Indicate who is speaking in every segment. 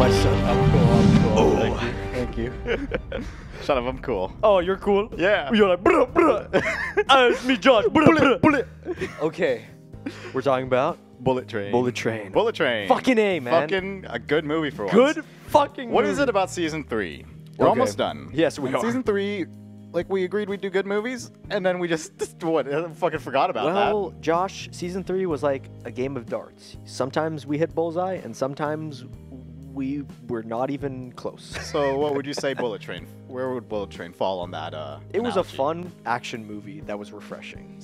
Speaker 1: my son. I'm cool. I'm cool.
Speaker 2: Oh. Thank you. Thank you. Son of, I'm cool. Oh, you're cool.
Speaker 1: Yeah.
Speaker 2: You're like bruh bruh. uh, it's me, Josh. Bullet,
Speaker 1: bullet.
Speaker 2: Okay. We're talking about
Speaker 1: Bullet Train.
Speaker 2: Bullet Train.
Speaker 1: Bullet Train.
Speaker 2: Fucking A, man.
Speaker 1: Fucking a good movie for good once.
Speaker 2: Good fucking.
Speaker 1: What
Speaker 2: movie.
Speaker 1: is it about season three? We're
Speaker 2: okay.
Speaker 1: almost done.
Speaker 2: Yes, we
Speaker 1: and
Speaker 2: are.
Speaker 1: Season three like we agreed we'd do good movies, and then we just, just what fucking forgot about
Speaker 2: well, that. Well, Josh, season three was like a game of darts. Sometimes we hit bullseye, and sometimes we were not even close.
Speaker 1: So what would you say, Bullet Train? Where would Bullet Train fall on that? Uh,
Speaker 2: It was a fun action movie that was refreshing.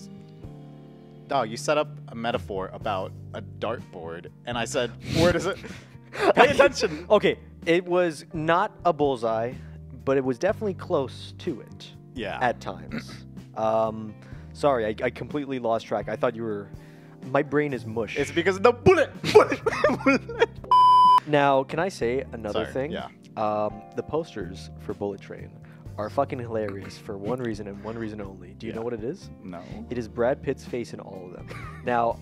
Speaker 1: Oh, you set up a metaphor about a dartboard, and I said, where does it? Pay attention.
Speaker 2: Okay, it was not a bullseye, but it was definitely close to it
Speaker 1: Yeah.
Speaker 2: at times. um, sorry, I, I completely lost track. I thought you were. My brain is mush.
Speaker 1: it's because of the bullet. Bullet. bullet.
Speaker 2: Now, can I say another
Speaker 1: Sorry,
Speaker 2: thing?
Speaker 1: yeah.
Speaker 2: Um, the posters for Bullet Train are fucking hilarious for one reason and one reason only. Do you know what it is?
Speaker 1: no.
Speaker 2: It is Brad Pitt's face in all of them. now,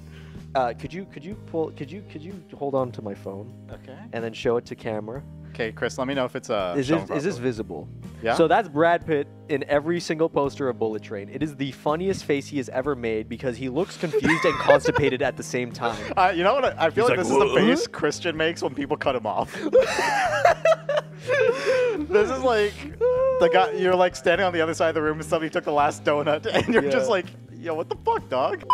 Speaker 2: uh, could you could you pull could you could you hold on to my phone
Speaker 1: Okay.
Speaker 2: and then show it to camera?
Speaker 1: Okay, Chris, let me know if it's uh.
Speaker 2: is this is this visible?
Speaker 1: Yeah.
Speaker 2: So that's Brad Pitt in every single poster of Bullet Train. It is the funniest face he has ever made because he looks confused and constipated at the same time.
Speaker 1: Uh, you know what? I I feel like,
Speaker 2: like,
Speaker 1: this is the face Christian makes when people cut him off. this is like the guy. You're like standing on the other side of the room, and somebody took the last donut, and you're just like, "Yo, what the fuck, dog?"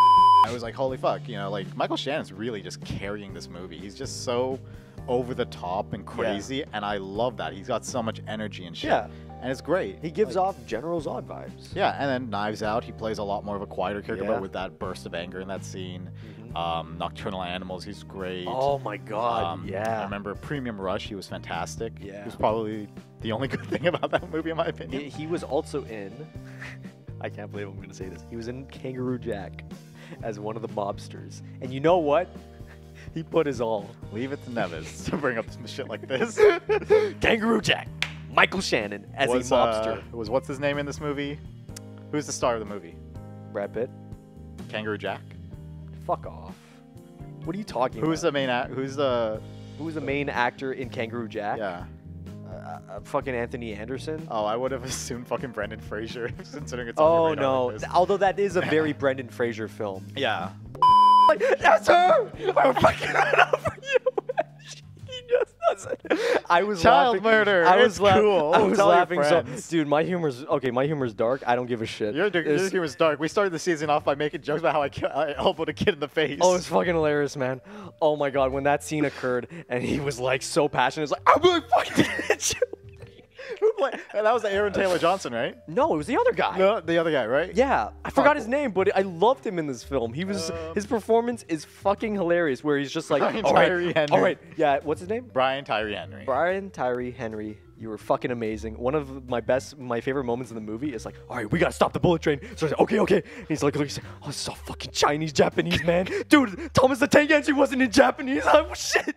Speaker 1: I was like, "Holy fuck!" You know, like Michael Shannon's really just carrying this movie. He's just so over the top and crazy, and I love that. He's got so much energy and shit.
Speaker 2: Yeah.
Speaker 1: And it's great.
Speaker 2: He gives
Speaker 1: Like-
Speaker 2: off General Zod vibes.
Speaker 1: Yeah, and then Knives Out, he plays a lot more of a quieter character,
Speaker 2: Yeah.
Speaker 1: but with that burst of anger in that scene. Um, Nocturnal Animals, he's great.
Speaker 2: Oh my god,
Speaker 1: Um, I remember Premium Rush. He was fantastic.
Speaker 2: Yeah.
Speaker 1: He was probably the only good thing about that movie, in my
Speaker 2: He,
Speaker 1: opinion.
Speaker 2: he was also in. I can't believe I'm going to say this. He was in Kangaroo Jack as one of the mobsters. And you know what? He put his all.
Speaker 1: Leave it to Nevis to bring up some shit like this.
Speaker 2: Kangaroo Jack. Michael Shannon as
Speaker 1: was,
Speaker 2: a mobster.
Speaker 1: Uh, was what's his name in this movie? Who's the star of the movie?
Speaker 2: Brad Pitt.
Speaker 1: Kangaroo Jack.
Speaker 2: Fuck off. What are you talking
Speaker 1: Who's
Speaker 2: about?
Speaker 1: the main? Act, who's the?
Speaker 2: Who's the main actor in Kangaroo Jack?
Speaker 1: Yeah.
Speaker 2: Uh, uh, fucking Anthony Anderson.
Speaker 1: Oh, I would have assumed fucking Brendan Fraser, considering it's.
Speaker 2: Oh
Speaker 1: on your radar
Speaker 2: no!
Speaker 1: like.
Speaker 2: Although that is a very Brendan Fraser film.
Speaker 1: Yeah.
Speaker 2: Like, that's her. I would fucking run over you. He just doesn't. I was
Speaker 1: Child
Speaker 2: laughing.
Speaker 1: murder,
Speaker 2: I was
Speaker 1: it's
Speaker 2: laugh-
Speaker 1: cool.
Speaker 2: I was
Speaker 1: Tell
Speaker 2: laughing so. Dude, my humor's okay. My humor's dark. I don't give a shit.
Speaker 1: Your, your
Speaker 2: It's-
Speaker 1: humor's dark. We started the season off by making jokes about how I, ki- I elbowed a kid in the face.
Speaker 2: Oh, it's fucking hilarious, man. Oh my god, when that scene occurred and he was like so passionate, it's like, I'm really fucking hit you.
Speaker 1: Who played- that was Aaron Taylor Johnson, right?
Speaker 2: No, it was the other guy.
Speaker 1: No, the other guy, right?
Speaker 2: Yeah, I forgot his name, but I loved him in this film. He was
Speaker 1: Uh,
Speaker 2: his performance is fucking hilarious. Where he's just like,
Speaker 1: Brian
Speaker 2: all right,
Speaker 1: Tyree Henry."
Speaker 2: all right, yeah. What's his name?
Speaker 1: Brian Tyree Henry.
Speaker 2: Brian Tyree Henry. You were fucking amazing. One of my best, my favorite moments in the movie is like, all right, we gotta stop the bullet train. So he's like, okay, okay. And he's like, look, he's like, oh, this is all fucking Chinese, Japanese, man. Dude, Thomas the Tank Engine wasn't in Japanese. Oh, shit.